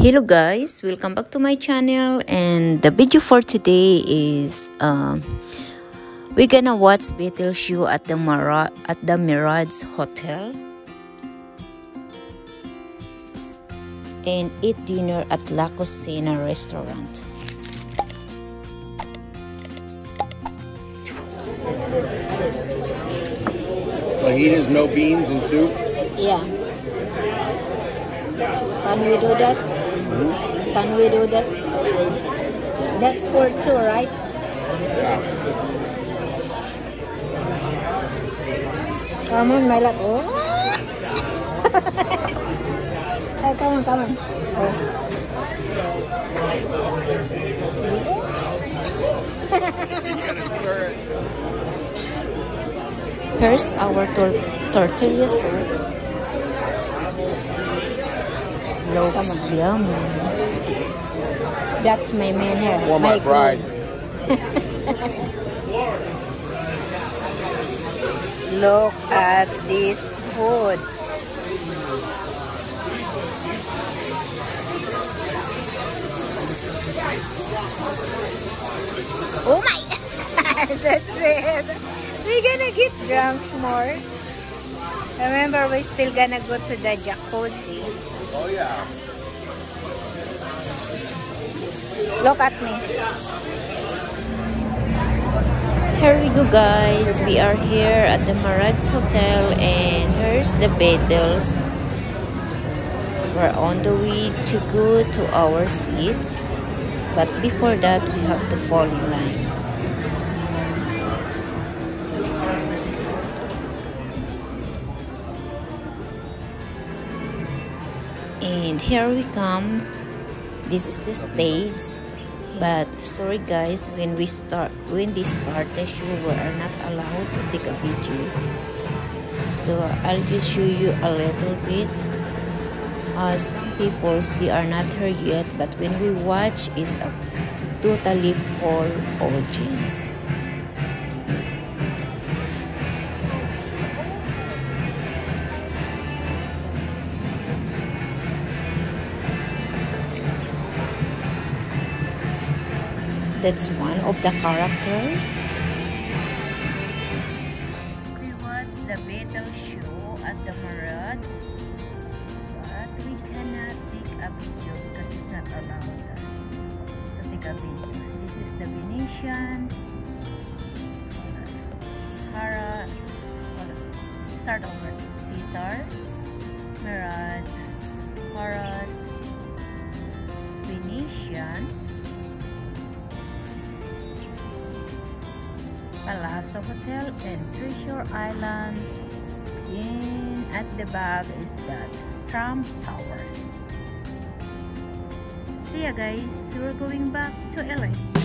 hello guys welcome back to my channel and the video for today is um, we're gonna watch Beatle show at the Mara at the Mirage Hotel and eat dinner at La Cocina restaurant Fajitas, no beans and soup? Yeah. Can we do that? Can we do that? That's for two, right? Come on, my love. Oh. come on, come on. Oh. here's our tor tortilla soup looks yummy That's my man here. For my bride. Look at this food. Oh my! That's it. We're gonna get drunk more. Remember, we're still gonna go to the jacuzzi. Oh yeah. Look at me. Here we go guys, we are here at the Marats Hotel and here's the Beatles. We're on the way to go to our seats, but before that we have to fall in lines. And here we come. This is the stage. But sorry guys when we start when they start the show we are not allowed to take a videos. So i'll just show you a little bit. Uh, some peoples they are not here yet but when we watch is a totally full audience that's one of the characters we watched the battle show at the Marad but we cannot take a video because it's not allowed. To this is the Venetian Hara start over. Caesars Palazzo Hotel and Treasure Island. And at the back is that Trump Tower. See ya guys, we're going back to LA.